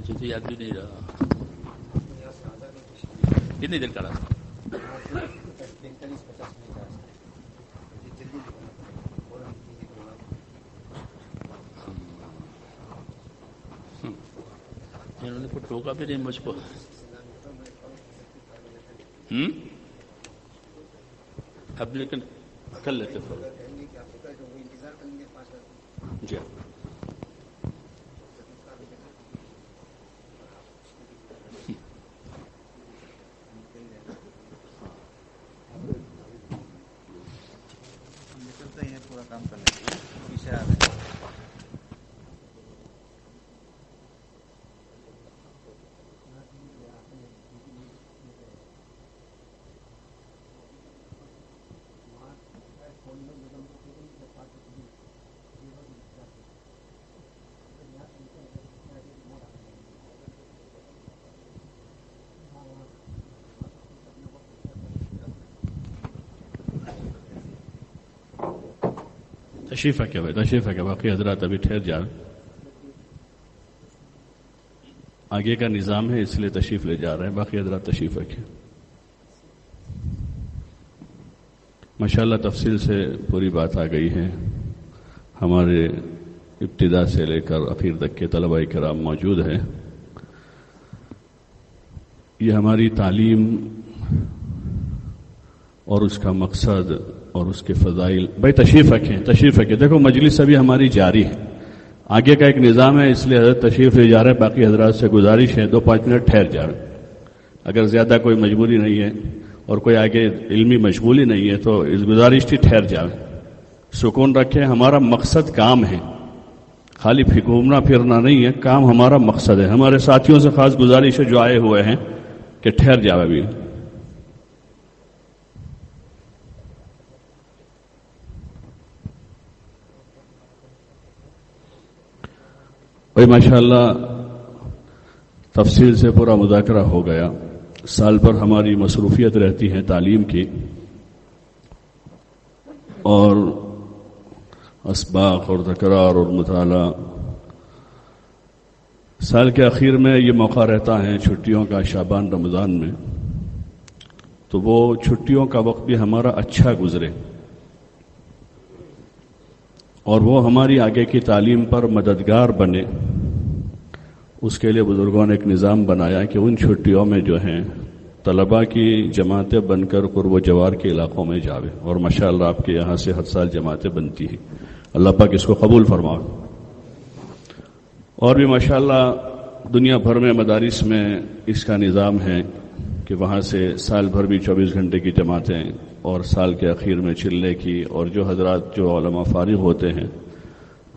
मुझे तो याद भी नहीं रहा। कितनी देर का रहा इन्होंने को टोका भी नहीं मुझको। हम्म? अब लेकिन कर लेते थोड़ा जी। लेंगे पीछे आ तशरीफ़ क्या भाई तशरीफ़ क्या बाकी हजरात अभी ठहर जा आगे का निज़ाम है इसलिए तशरीफ़ ले जा रहे हैं बाकी हजरात तशरीफ़ क्या माशाल्लाह तफसील से पूरी बात आ गई है हमारे इब्तदा से लेकर आखिर तक के तलबा कराम मौजूद है ये हमारी तालीम और उसका मकसद और उसके फ़जाइल। भाई, तशरीफ़ रखें तशरीफ़ रखें। देखो, मजलिस अभी हमारी जारी है। आगे का एक निज़ाम है, इसलिए हज़रत तशरीफ़ ले जा रहे हैं, बाकी हजरात से गुजारिश है, दो पाँच मिनट ठहर जा रहे अगर ज़्यादा कोई मजबूरी नहीं है और कोई आगे इल्मी मशगूली नहीं है तो इस गुजारिश थी ठहर जाए सुकून रखें, हमारा मकसद काम है। खाली घूमना फिरना नहीं है, काम हमारा मकसद है। हमारे साथियों से खास गुजारिश है, जो आए हुए हैं, कि ठहर जाए अभी। भाई, माशाल्लाह, तफसील से पूरा मुजाकरा हो गया। साल भर हमारी मसरूफियत रहती है तालीम की। और इसबाक और तकरार और मताला। साल के आखिर में ये मौका रहता है छुट्टियों का, शाबान रमज़ान में। तो वो छुट्टियों का वक्त भी हमारा अच्छा गुजरे। और वो हमारी आगे की तालीम पर मददगार बने। उसके लिए बुज़ुर्गों ने एक निज़ाम बनाया कि उन छुट्टियों में जो हैं, तलबा की जमातें बनकर कुर्ब जवार के इलाकों में जावे। और माशा आपके यहाँ से हर साल जमातें बनती हैं। अल्लाह पाक इसको कबूल फरमाओ और भी माशा दुनिया भर में मदारिस में इसका निज़ाम है कि वहाँ से साल भर भी 24 घंटे की जमातें और साल के आखिर में चिल्ले की और जो हजरात, जो फारिग होते हैं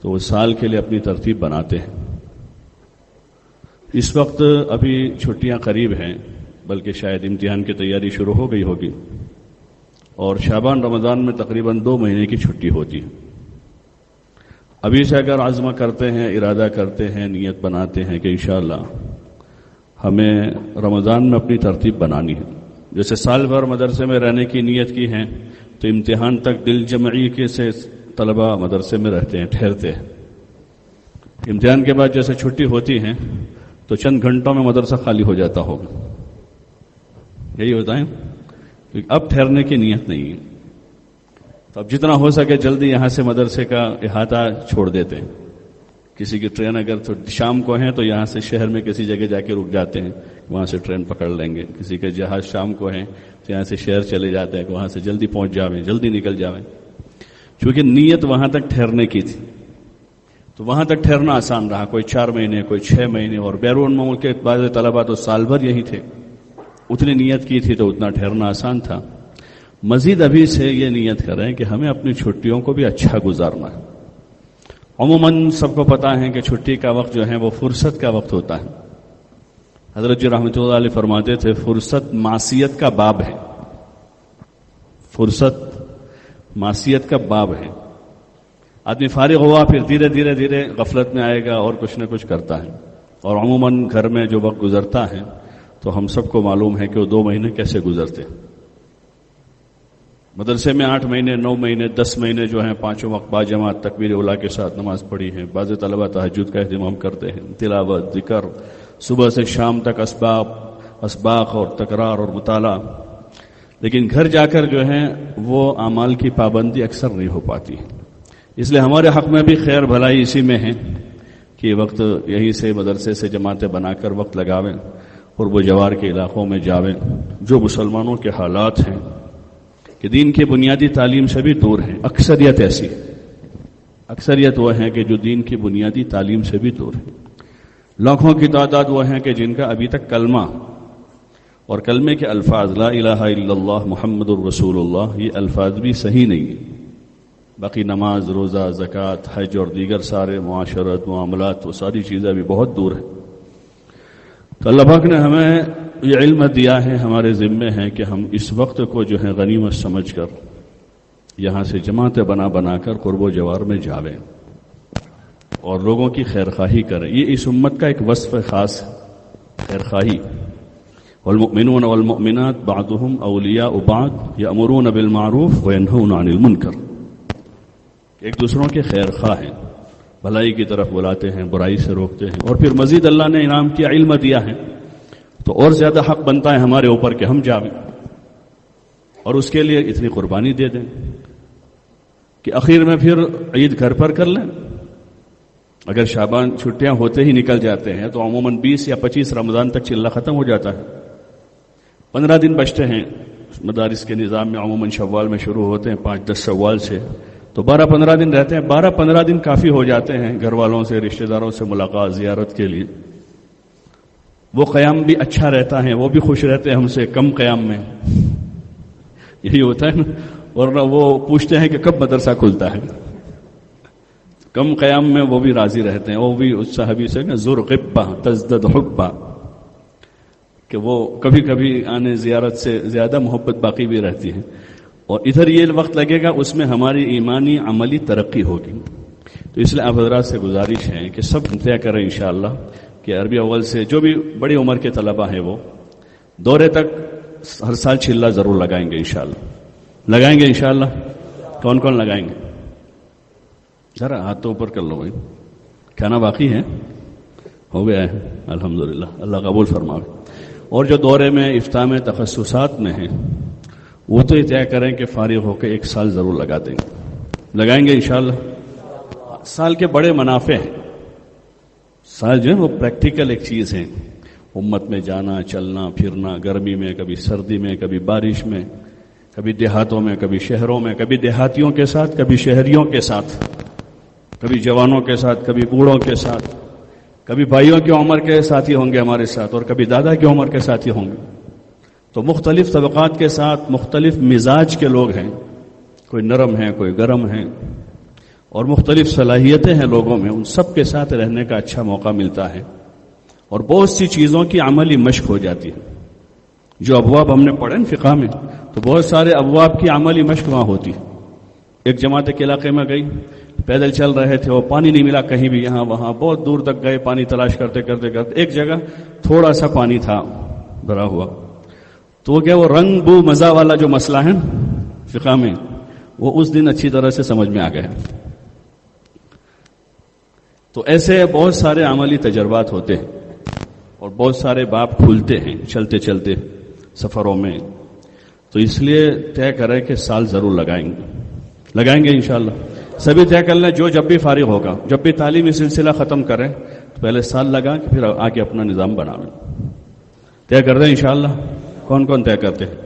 तो वो साल के लिए अपनी तरतीब बनाते हैं। इस वक्त अभी छुट्टियाँ करीब हैं, बल्कि शायद इम्तिहान की तैयारी शुरू हो गई होगी। और शाबान रमज़ान में तकरीबन दो महीने की छुट्टी होती है। अभी से अगर आजमा करते हैं, इरादा करते हैं, नीयत बनाते हैं कि इन हमें रमज़ान में अपनी तरतीब बनानी है। जैसे साल भर मदरसे में रहने की नीयत की है तो इम्तिहान तक दिल जमई के से तलबा मदरसे में रहते हैं, ठहरते हैं। इम्तिहान के बाद जैसे छुट्टी होती है तो चंद घंटों में मदरसा खाली हो जाता होगा। यही होता है क्योंकि अब ठहरने की नीयत नहीं है। तो अब जितना हो सके जल्दी यहाँ से मदरसे का अहाता छोड़ देते हैं। किसी की ट्रेन अगर तो शाम को है तो यहाँ से शहर में किसी जगह जाके रुक जाते हैं, वहाँ से ट्रेन पकड़ लेंगे। किसी के जहाज़ शाम को है तो यहाँ से शहर चले जाते हैं वहाँ से जल्दी पहुँच जावे, जल्दी निकल जावे। क्योंकि नीयत वहाँ तक ठहरने की थी। तो वहाँ तक ठहरना आसान रहा। कोई चार महीने, कोई छह महीने, और बैरून मुल्क के बाद तलबा तो साल भर यही थे। उतनी नीयत की थी तो उतना ठहरना आसान था। मजीद अभी से ये नीयत करें कि हमें अपनी छुट्टियों को भी अच्छा गुजारना है। अमूमन सबको पता है कि छुट्टी का वक्त जो है वो फुर्सत का वक्त होता है। हज़रत जी रहमत फरमाते थे, फुर्सत मासीत का बाब है। फुर्सत मासीत का बाब है। आदमी फारिग हुआ, फिर धीरे धीरे धीरे गफलत में आएगा और कुछ न कुछ करता है। और अमूमन घर में जो वक्त गुजरता है तो हम सबको मालूम है कि वो दो महीने कैसे गुजरते मदरसे में आठ महीने, नौ महीने, दस महीने जो हैं, पाँचों वक्त बाजमात तकबीर उला के साथ नमाज़ पढ़ी है, बाज तलबा तहजद का अहतमाम करते हैं, तिलावत, ज़िक्र, सुबह से शाम तक इसबाब इसबाक और तकरार और मुताला। लेकिन घर जाकर जो है, वो अमाल की पाबंदी अक्सर नहीं हो पाती। इसलिए हमारे हक में भी खैर भलाई इसी में है कि वक्त यहीं से मदरसे से जमातें बनाकर वक्त लगावें और वो जवार के इलाकों में जावें, जो मुसलमानों के हालात हैं, कि दीन की बुनियादी तालीम से भी दूर हैं। अक्सरियत ऐसी। अक्सरियत वह है कि जो दीन की बुनियादी तालीम से भी दूर है। लाखों की तादाद वह है कि जिनका अभी तक कलमा और कलमे के अल्फाज, ला इलाहा इल्लल्लाह मुहम्मद रसूलुल्लाह, ये अल्फाज भी सही नहीं है। बाकी नमाज़, रोज़ा, ज़क़़त, हज और दीगर सारे माशरत मामलात वो सारी चीज़ें अभी बहुत दूर हैं। तो अल्लाह पाक ने हमें ये इल्म दिया है, हमारे ज़िम्मे है कि हम इस वक्त को जो है गनीमत समझ कर यहाँ से जमातें बना बनाकर कुर्बो जवार में जावें और लोगों की खैर खाही करें। ये इस उम्मत का एक वस्फ खास खैर खाही वलमिन वलमिनत बादहम अलिया उबाद या अमरून बिलमारूफ वनहून मुनकर। एक दूसरों के खैर खा हैं, भलाई की तरफ़ बुलाते हैं, बुराई से रोकते हैं, और फिर मजीद अल्लाह ने इनाम किया इल्म दिया है तो और ज़्यादा हक बनता है हमारे ऊपर कि हम जावें, और उसके लिए इतनी कुर्बानी दे दें, कि आखिर में फिर ईद घर पर कर लें। अगर शाबान छुट्टियाँ होते ही निकल जाते हैं तो अमूमन 20 या 25 रमज़ान तक चिल्ला खत्म हो जाता है। पंद्रह दिन बचते हैं, मदारिस के निज़ाम में अमूमन शवाल में शुरू होते हैं, पाँच दस शवाल से। तो बारह पंद्रह दिन रहते हैं। बारह पंद्रह दिन काफ़ी हो जाते हैं घर वालों से, रिश्तेदारों से मुलाकात, जियारत के लिए। वो क़याम भी अच्छा रहता है, वो भी खुश रहते हैं हमसे कम क़याम में। यही होता है ना। वरना वो पूछते हैं कि कब मदरसा खुलता है। कम क़याम में वो भी राज़ी रहते हैं। वो भी उस साहबी से ना जुर गिब्बा तजदद हुब्बा, कि वो कभी कभी आने जियारत से ज़्यादा मोहब्बत बाकी भी रहती है। और इधर ये वक्त लगेगा, उसमें हमारी ईमानी अमली तरक्की होगी। तो इसलिए आप हजरात से गुजारिश है कि सब तय करें इन कि अरबी अव्वल से जो भी बड़ी उम्र के तलबा हैं वो, दौरे तक हर साल छिल्ला ज़रूर लगाएँगे इंशाल्लाह लगाएँगे इंशाल्लाह कौन कौन लगाएँगे? जरा हाथ तो ऊपर कर लो भाई। खाना बाकी है? हो गया है, अल्हम्दुलिल्लाह। अल्लाह कबूल फरमावे और जो दौरे में, इफ्ताह में तखससात में है वो तो ये तय करें कि फारिग होकर एक साल ज़रूर लगा देंगे। लगाएँगे इंशाल्लाह। साल के बड़े मुनाफे हैं। साल जो है वो प्रैक्टिकल एक चीज़ है। उम्मत में जाना, चलना, फिरना, गर्मी में, कभी सर्दी में, कभी बारिश में, कभी देहातों में, कभी शहरों में, कभी देहातियों के साथ, कभी शहरियों के साथ, कभी जवानों के साथ, कभी बूढ़ों के साथ, कभी भाइयों की उम्र के साथी होंगे हमारे साथ और कभी दादा की उम्र के साथी होंगे। तो मुख्तलिफ़ तबक़ात के साथ मुख्तलिफ़ मिजाज के लोग हैं। कोई नरम है, कोई गर्म है और मुख्तलिफ़ सलाहियतें हैं लोगों में। उन सब के साथ रहने का अच्छा मौका मिलता है और बहुत सी चीज़ों की अमली मश्क हो जाती है। जो अबवाब हमने पढ़े ना फ़िका में तो बहुत सारे अबवाब की अमली मश्क वहाँ होती है। एक जमात के इलाके में गई, पैदल चल रहे थे, वो पानी नहीं मिला कहीं भी, यहाँ वहाँ बहुत दूर तक गए, पानी तलाश करते करते करते एक जगह थोड़ा सा पानी था, भरा हुआ। तो वो क्या, वो रंग बू मज़ा वाला जो मसला है फिका में, वो उस दिन अच्छी तरह से समझ में आ गया। तो ऐसे बहुत सारे अमली तजर्बात होते हैं और बहुत सारे बाप खुलते हैं चलते चलते सफरों में। तो इसलिए तय करें कि साल ज़रूर लगाएँगे। लगाएँगे इंशाल्लाह। सभी तय कर लें, जो जब भी फारिग होगा, जब भी तालीमी सिलसिला ख़त्म करें तो पहले साल लगा कि फिर आगे अपना निज़ाम बनावें तय कर दें इंशाल्लाह। कौन कौन तय करते हैं?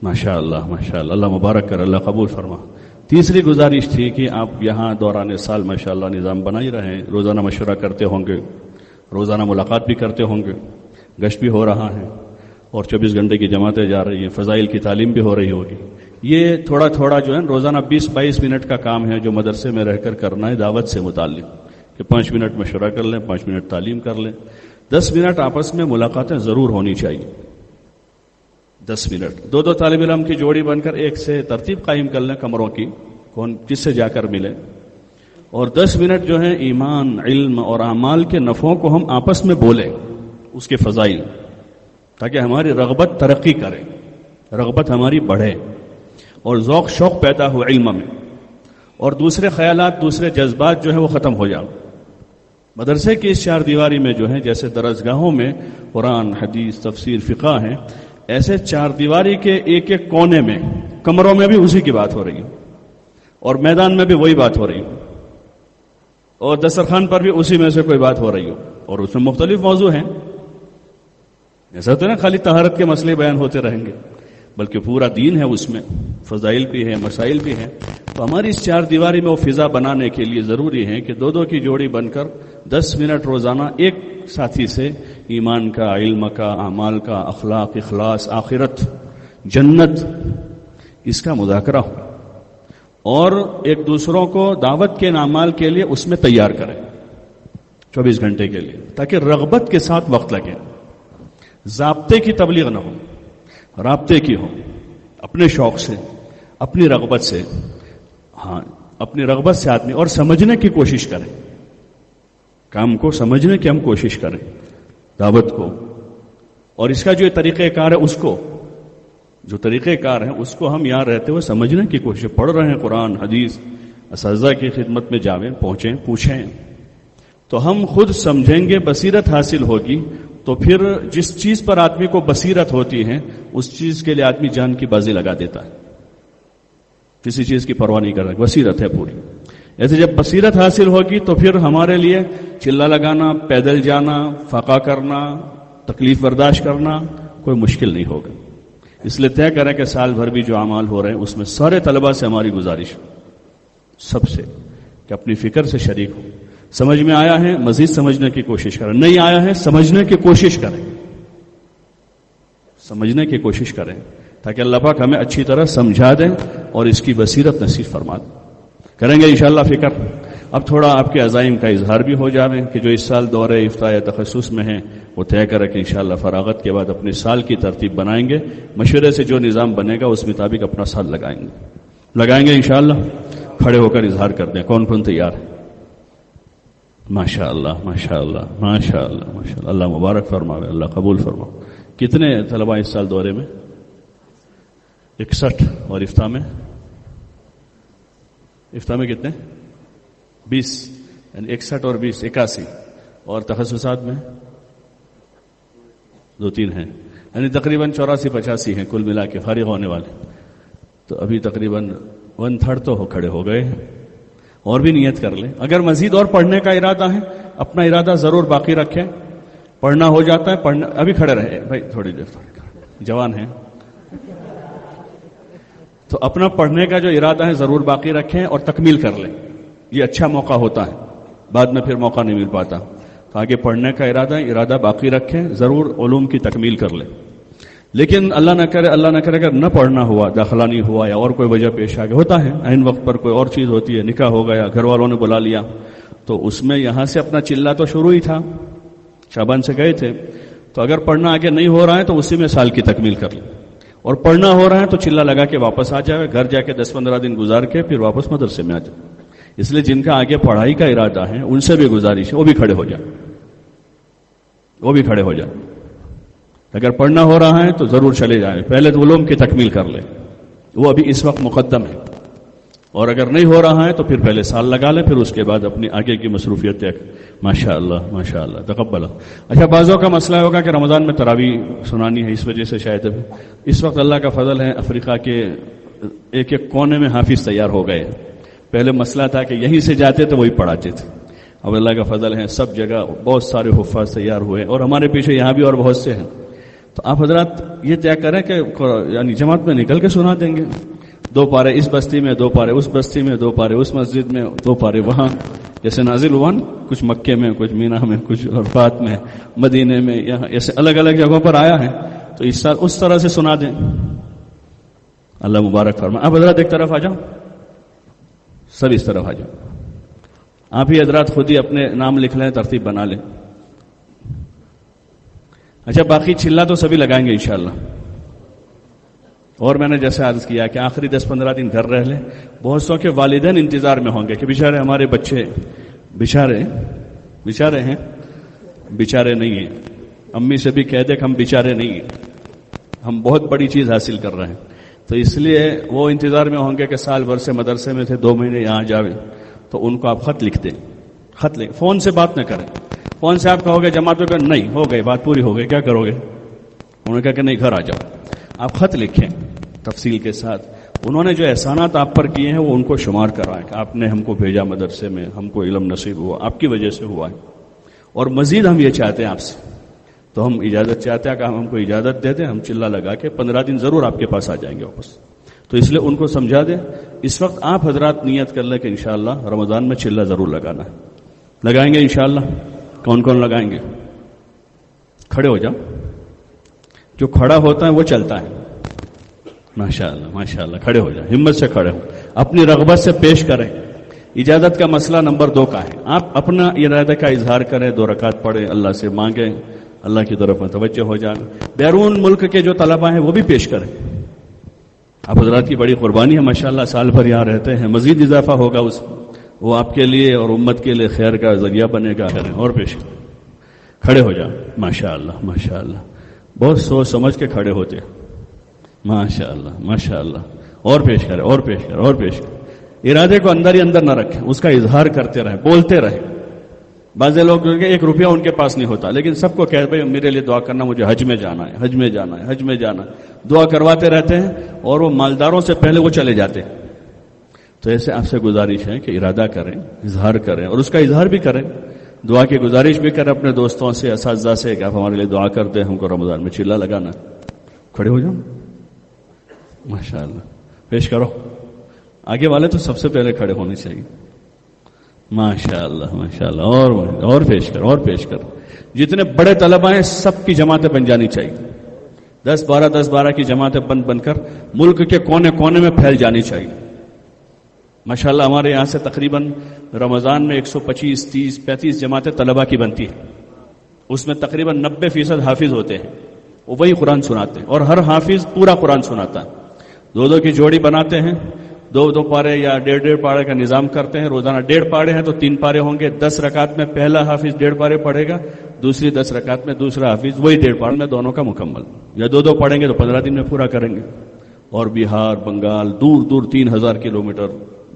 माशा माशा अल्लाह मुबारक कर, अल्लाह कबूल फरमा। तीसरी गुजारिश थी कि आप यहाँ दौरान साल माशा निज़ाम बना ही रहें। रोज़ाना मशवरा करते होंगे। रोज़ाना मुलाकात भी करते होंगे। गश्त भी हो रहा है और 24 घंटे की जमातें जा रही हैं। फ़जाइल की तालीम भी हो रही होगी। ये थोड़ा थोड़ा जो है रोज़ाना 20-22 मिनट का काम है जो मदरसे में रहकर करना है, दावत से मुतालिक। कि पाँच मिनट मशवरा कर लें, पाँच मिनट तालीम कर लें। दस मिनट आपस में मुलाकातें ज़रूर होनी चाहिए। दस मिनट। दो दो तालब इलम की जोड़ी बनकर एक से तरतीब कायम कर लें कमरों की कौन किससे जाकर मिले? और दस मिनट जो है, ईमान, इल्म और अमाल के नफ़ों को हम आपस में बोले, उसके फजाइल, ताकि हमारी रगबत तरक्की करे, रगबत हमारी बढ़े और जौक शौक पैदा हो इल्म में। और दूसरे ख्यालात, दूसरे जज्बात जो है, वो ख़त्म हो जाओ। मदरसे की इस चार दीवारी में जो है, जैसे दरसगाहों में कुरान, हदीस, तफसीर फ़िका है ऐसे चार दीवारी के एक एक कोने में, कमरों में भी उसी की बात हो रही है। और मैदान में भी वही बात हो रही है। और दस्तरखान पर भी उसी में से कोई बात हो रही हो। और उसमें मुख्तलिफ़ मौजू हैं। ऐसा तो ना खाली तहारत के मसले बयान होते रहेंगे, बल्कि पूरा दीन है उसमें। फ़जाइल भी है, मसाइल भी हैं। तो हमारी इस चार दीवारी में वो फिज़ा बनाने के लिए ज़रूरी है कि दो दो की जोड़ी बनकर दस मिनट रोज़ाना एक साथी से ईमान का, इल्म का, अमाल का, अखलाक अखलास आखिरत, जन्नत, इसका मुजाकरा हो। और एक दूसरों को दावत के नामाल के लिए उसमें तैयार करें 24 घंटे के लिए, ताकि रगबत के साथ वक्त लगे। जबते की तबलीग ना हो, रबते की हो, अपने शौक से, अपनी रगबत से। हाँ अपनी रगबत से आदमी और समझने की कोशिश करें। काम को समझने की हम कोशिश करें, दावत को। और इसका जो तरीक़ेकार है, उसको, जो तरीक़ेकार है, उसको हम यहाँ रहते हुए समझने की कोशिश पढ़ रहे हैं कुरान, हदीस इसजा की खिदमत में जावें, पहुँचे, पूछें। तो हम खुद समझेंगे, बसीरत हासिल होगी। तो फिर जिस चीज़ पर आदमी को बसीरत होती है, उस चीज़ के लिए आदमी जान की बाजी लगा देता है। किसी चीज़ की परवाह नहीं कर रहा बसीरत है पूरी। ऐसे जब बसीरत हासिल होगी तो फिर हमारे लिए चिल्ला लगाना, पैदल जाना, फका करना, तकलीफ़ बर्दाश्त करना कोई मुश्किल नहीं होगा। इसलिए तय करें कि साल भर भी जो अमाल हो रहे हैं, उसमें सारे तलबा से हमारी गुजारिश सबसे कि अपनी फ़िक्र से शरीक हो। समझ में आया है? मजीद समझने की कोशिश करें। नहीं आया है? समझने की कोशिश करें। समझने की कोशिश करें। ताकि अल्लाह पाक हमें अच्छी तरह समझा दें और इसकी बसीरत नसीब फरमा दें। करेंगे इंशाला फ़िक्र। अब थोड़ा आपके अजाइम का इजहार भी हो जाए कि जो इस साल दौरे इफ्ता या तखसूस में है, वो तय करें कि इंशाला फरागत के बाद अपने साल की तरतीब बनाएँगे। मशवरे से जो निज़ाम बनेगा, उस मुताबिक अपना साल लगाएँगे। लगाएँगे इंशाला खड़े होकर इजहार कर दें। कौन कौन तैयार है? माशा माशा माशा माशा अल्लाह मुबारक फरमावे, अल्लाह कबूल फरमाओ। कितने तलबा इस साल दौरे में? इकसठ और इफ्ता में। इफ्ता में कितने? बीस। यानी इकसठ और बीस, इक्यासी। और तखसुसात में दो तीन हैं। यानी तकरीबन चौरासी पचासी हैं कुल मिला के, फारिग होने वाले। तो अभी तकरीबन वन थर्ड तो हो खड़े हो गए। और भी नियत कर लें। अगर मजीद और पढ़ने का इरादा है, अपना इरादा ज़रूर बाकी रखें। पढ़ना हो जाता है, पढ़ना अभी खड़े रहे। भाई, थोड़ी देर, थोड़ी जवान है। तो अपना पढ़ने का जो इरादा है, ज़रूर बाकी रखें और तकमील कर लें। ये अच्छा मौका होता है। बाद में फिर मौका नहीं मिल पाता। तो आगे पढ़ने का इरादा इरादा बाकी रखें, ज़रूर ओलूम की तकमील कर लें। लेकिन अल्लाह ना करे, अल्लाह ना करे, अगर न पढ़ना हुआ दाखिला नहीं हुआ या और कोई वजह पेश आ गया, होता है इन वक्त पर कोई और चीज़ होती है, निकाह हो गया घर वालों ने बुला लिया तो उसमें यहाँ से अपना चिल्ला तो शुरू ही था। शाबान से गए थे। तो अगर पढ़ना आगे नहीं हो रहा है तो उसी में साल की तकमील कर लें। और पढ़ना हो रहा है तो चिल्ला लगा के वापस आ जाए घर जाके दस पंद्रह दिन गुजार के फिर वापस मदरसे में आ जाए इसलिए जिनका आगे पढ़ाई का इरादा है, उनसे भी गुजारिश है, वो भी खड़े हो जाए वो भी खड़े हो जाए अगर पढ़ना हो रहा है तो ज़रूर चले जाए। पहले तो उलूम की तकमील कर ले। वो अभी इस वक्त मुकदम है। और अगर नहीं हो रहा है तो फिर पहले साल लगा ले, फिर उसके बाद अपनी आगे की मसरूफियत तय माशा माशा तकबल अच्छा बाजों का मसला होगा कि रमज़ान में तरावी सुनानी है, इस वजह से शायद इस वक्त अल्लाह का फजल है अफ्रीका के एक एक कोने में हाफिज तैयार हो गए। पहले मसला था कि यहीं से जाते तो वही पढ़ाते थे। अब अल्लाह का फजल है, सब जगह बहुत सारे हुफाज तैयार हुए और हमारे पीछे यहाँ भी और बहुत से हैं। तो आप हजरात ये तय करें कि यानी जमात में निकल के सुना देंगे। दो पारे इस बस्ती में दो पारे उस बस्ती में दो पारे उस मस्जिद में दो पारे वहाँ। जैसे नाजिल हुआ कुछ मक्के में, कुछ मीना में, कुछ अरफात में, मदीने में, यहाँ, ऐसे अलग अलग जगहों पर आया है। तो इस साल, उस तरह से सुना दें। अल्लाह मुबारक फरमा आप हजरात एक तरफ़ आ जाओ। सब इस तरफ़ आ जाओ। आप ही हजरात खुद ही अपने नाम लिख लें, तरतीब बना लें। अच्छा बाकी चिल्ला तो सभी लगाएँगे इंशाल्लाह और मैंने जैसे अर्ज़ किया कि आखिरी दस पंद्रह दिन घर रह लें। बहुत सौ के वालिदेन इंतज़ार में होंगे कि बेचारे हमारे बच्चे, बिचारे बिचारे हैं, बिचारे नहीं है। अम्मी से भी कह दे कि हम बिचारे नहीं हैं। हम बहुत बड़ी चीज़ हासिल कर रहे हैं। तो इसलिए वो इंतज़ार में होंगे कि साल भर से मदरसे में थे, दो महीने यहाँ जावे तो उनको आप खत लिख दें। खत लिख, फ़ोन से बात ना करें। फ़ोन से आप कहोगे, जमातों का, नहीं, हो गई, बात पूरी हो गई, क्या करोगे? उन्होंने कहा कि, नहीं, घर आ जाओ। आप खत लिखें। तफसील के साथ, उन्होंने जो एहसानात आप पर किए हैं, वो उनको शुमार कराएँ कि आपने हमको भेजा मदरसे में, हमको इलम नसीब हुआ, आपकी वजह से हुआ है। और मजीद हम ये चाहते हैं आपसे तो हम इजाज़त चाहते हैं कि हम हमको इजाज़त दे दें, हम चिल्ला लगा के पंद्रह दिन ज़रूर आपके पास आ जाएँगे वापस। तो इसलिए उनको समझा दें, इस वक्त आप हजरात नियत कर लें कि इंशाला रमज़ान में चिल्ला ज़रूर लगाना है। लगाएँगे इंशाला कौन कौन लगाएँगे? खड़े हो जाओ। जो खड़ा होता है, वो चलता है। माशाल्लाह माशाल्लाह, खड़े हो जाए हिम्मत से खड़े हो। अपनी रगबत से पेश करें। इजाज़त का मसला नंबर दो का है। आप अपना इरादे का इजहार करें, दो रकात पढ़े, अल्लाह से मांगे, अल्लाह की तरफ़ तवज्जो हो जाए। बैरून मुल्क के जो तलबा हैं, वो भी पेश करें। आप हजरात की बड़ी कुर्बानी है, माशाल्लाह, साल भर यहाँ रहते हैं। मजीद इजाफा होगा उस, वो आपके लिए और उम्मत के लिए खैर का ज़रिया बनेगा करें और पेश करें। खड़े हो जाए। माशा माशा बहुत सोच समझ के खड़े होते माशा माशा और पेश करें, और पेश करें, और पेश करें। इरादे को अंदर ही अंदर ना रखें, उसका इजहार करते रहें, बोलते रहें। बाजे लोग एक रुपया उनके पास नहीं होता, लेकिन सबको कह, भाई, मेरे लिए दुआ करना, मुझे हज में जाना है, हज में जाना है, हज में जाना है। दुआ करवाते रहते हैं, और वो मालदारों से पहले वो चले जाते हैं। तो ऐसे आपसे गुजारिश है कि इरादा करें, इजहार करें, और उसका इजहार भी करें। दुआ की गुजारिश भी करें अपने दोस्तों से, इस से कि आप हमारे लिए दुआ करते हैं हमको रमज़ान में चिल्ला लगाना। खड़े हो जाओ। माशा पेश करो। आगे वाले तो सबसे पहले खड़े होने चाहिए। माशाल्लाह माशाल्लाह। और और पेश करो, और पेश करो। जितने बड़े तलबा हैं, सबकी जमातें बन जानी चाहिए। दस बारह दस बारह की जमातें बन बनकर मुल्क के कोने कोने में फैल जानी चाहिए। माशाल्लाह, हमारे यहाँ से तकरीबन रमज़ान में 125 30 35 जमातें तलबा की बनती है। उसमें तकरीबन 90 फ़ीसद हाफिज होते हैं। वो वही कुरान सुनाते हैं और हर हाफिज पूरा कुरान सुनाता है। दो दो की जोड़ी बनाते हैं दो दो पारे या डेढ़ डेढ़ पारे का निज़ाम करते हैं, रोज़ाना डेढ़ पारे हैं तो तीन पारे होंगे, दस रकात में पहला हाफिज डेढ़ पारे पढ़ेगा, दूसरी दस रकात में दूसरा हाफिज, वही डेढ़ पारे में दोनों का मुकम्मल। या दो दो पढ़ेंगे तो पंद्रह दिन में पूरा करेंगे। और बिहार, बंगाल दूर दूर तीन हज़ार किलोमीटर,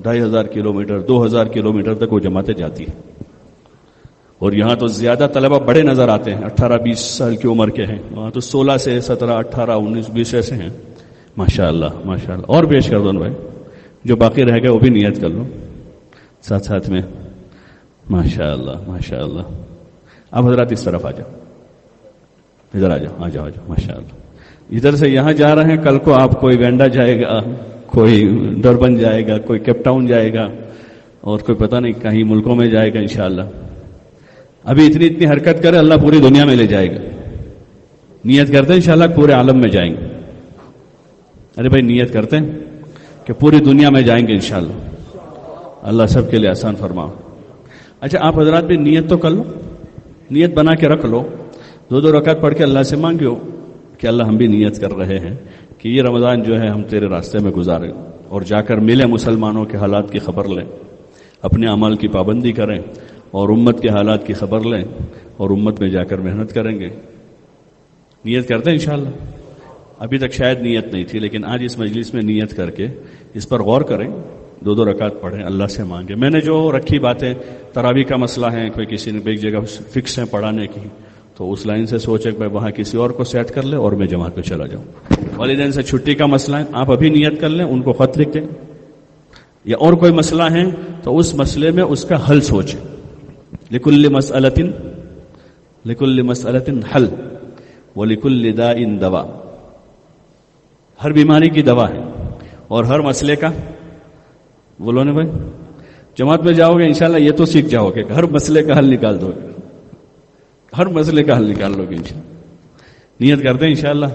ढाई हज़ार किलोमीटर, दो हज़ार किलोमीटर तक वो जमाते जाती है। और यहाँ तो ज़्यादा तलबा बड़े नज़र आते हैं अट्ठारह बीस साल की उम्र के हैं, वहाँ तो सोलह से सत्रह अट्ठारह उन्नीस, बीस ऐसे हैं। माशा माशा और पेश कर दो भाई। जो बाकी रह गए वो भी नियत कर लो। साथ साथ में माशा माशा अब हजरात इस तरफ़ आ जाओ। इधर आ जाओ आ जाओ आ जाओ माशा इधर से यहाँ जा रहे हैं, कल को आप कोई वेंडा जाएगा, कोई डरबन जाएगा, कोई केपटाउन जाएगा, और कोई पता नहीं कहीं मुल्कों में जाएगा इंशाला अभी इतनी इतनी हरकत करे, अल्लाह पूरी दुनिया में ले जाएगा। नियत करते हैं पूरे आलम में जाएँगे। अरे भाई, नियत करते हैं कि पूरी दुनिया में जाएँगे इंशाल्लाह। अल्लाह सब के लिए आसान फरमाओ। अच्छा आप हजरात भी नियत तो कर लो, नियत बना के रख लो। दो दो रकात पढ़ के अल्लाह से मांगियो कि अल्लाह हम भी नियत कर रहे हैं कि ये रमज़ान जो है हम तेरे रास्ते में गुजारें और जाकर मिले मुसलमानों के हालात की खबर लें, अपने अमल की पाबंदी करें और उम्मत के हालात की खबर लें और उम्मत में जाकर मेहनत करेंगे। नियत करते हैं इंशाल्लाह। अभी तक शायद नीयत नहीं थी, लेकिन आज इस मजलिस में नीयत करके इस पर गौर करें दो दो रकात पढ़ें, अल्लाह से मांगे। मैंने जो रखी बातें, तरावी का मसला है, कोई किसी ने एक जगह फिक्स है पढ़ाने की तो उस लाइन से सोचे कि वहाँ किसी और को सेट कर ले और मैं जमात पे चला जाऊँ। वालदेन से छुट्टी का मसला है, आप अभी नियत कर लें, उनको खत लिख दें। या और कोई मसला है तो उस मसले में उसका हल सोचें। लिकुल्ल मसलतिन लिकुल्ल मसलतिन हल वो लिकुल्ल दा इन दवा। हर बीमारी की दवा है। और हर मसले का। बोलो ना भाई। जमात में जाओगे, इंशाल्लाह ये तो सीख जाओगे हर मसले का हल निकाल दोगे। हर मसले का हल निकाल लोगे, इंशाल्लाह। नियत करते हैं इंशाल्लाह।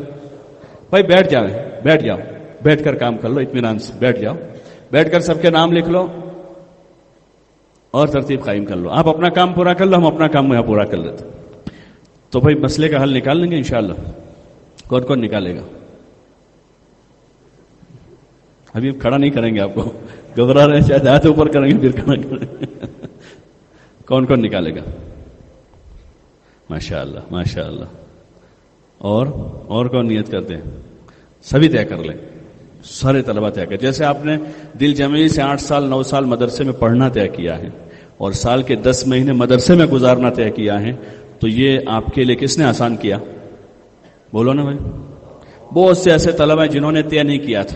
भाई, बैठ जाओ बैठ जाओ। बैठ कर काम कर लो इतमान से। बैठ जाओ। बैठकर सबके नाम लिख लो। और तरतीब कायम कर लो। आप अपना काम पूरा कर लो, हम अपना काम यहाँ पूरा कर लेते तो भाई, मसले का हल निकाल लेंगे, इंशाल्लाह। कौन कौन निकालेगा? अभी खड़ा नहीं करेंगे आपको। घबरा रहे शायद हाथ ऊपर करेंगे, फिर खड़ा करेंगे कौन कौन निकालेगा? माशा माशा और और कौन नियत करते हैं? सभी तय कर लें। सारे तलबा तय कर। जैसे आपने दिल जमी से आठ साल, नौ साल मदरसे में पढ़ना तय किया है और साल के दस महीने मदरसे में गुजारना तय किया है तो ये आपके लिए किसने आसान किया? बोलो ना भाई। बहुत से ऐसे तलब हैं जिन्होंने तय नहीं किया था।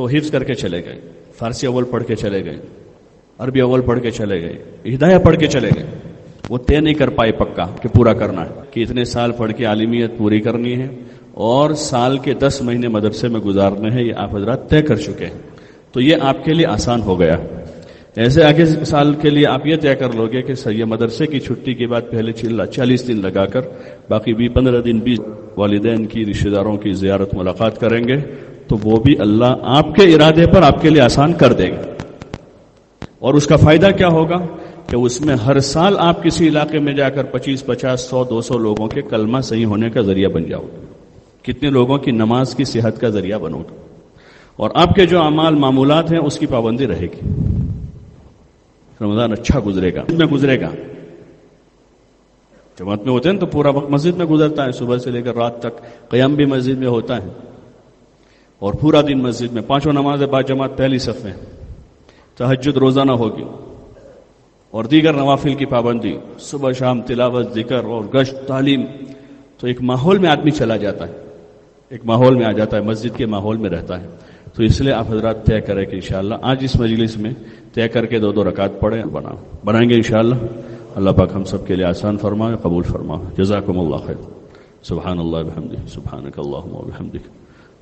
तो हिफ्स करके चले गए। फारसी अव्वल पढ़ के चले गए। अरबी अव्वल पढ़ के चले गए। हिदाया पढ़ के चले गए। वो तय नहीं कर पाए पक्का कि पूरा करना है, कि इतने साल पढ़ के आलिमियत पूरी करनी है और साल के दस महीने मदरसे में गुजारने हैं, ये आप हजरात तय कर चुके हैं। तो ये आपके लिए आसान हो गया। ऐसे आगे साल के लिए आप ये तय कर लोगे कि सर, ये मदरसे की छुट्टी के बाद पहले चिल्ला चालीस दिन लगाकर, बाकी भी पंद्रह दिन भी वालदेन की रिश्तेदारों की जियारत मुलाकात करेंगे। तो वो भी अल्लाह आपके इरादे पर आपके लिए आसान कर देगा। और उसका फ़ायदा क्या होगा कि उसमें हर साल आप किसी इलाके में जाकर 25, 50, 100, 200 लोगों के कलमा सही होने का ज़रिया बन जाओगे। कितने लोगों की नमाज़ की सेहत का ज़रिया बनोगे। और आपके जो अमाल मामूलात हैं उसकी पाबंदी रहेगी। रमज़ान अच्छा गुजरेगा में गुजरेगा। जमात में होते हैं तो पूरा वक्त मस्जिद में गुजरता है सुबह से लेकर रात तक। कयाम भी मस्जिद में होता है। और पूरा दिन मस्जिद में, पाँचों नमाज़ बाद जमात पहली सफ में। तहजद रोज़ाना होगी और दीगर नवाफिल की पाबंदी, सुबह, शाम, तिलावत, ज़िक्र और गश्त, तालीम। तो एक माहौल में आदमी चला जाता है। एक माहौल में आ जाता है, मस्जिद के माहौल में रहता है। तो इसलिए आप हजरात तय करें कि इंशाल्लाह, आज इस मजलिस में तय करके दो दो रकात पढ़े बना बनाएँगे इंशाल्लाह। अल्लाह पाक हम सब के लिए आसान फरमाए, कबूल फरमाए। जजाकुम अल्लाह खैर। सुबहान अल्लाह सुबहानक बिहमदिक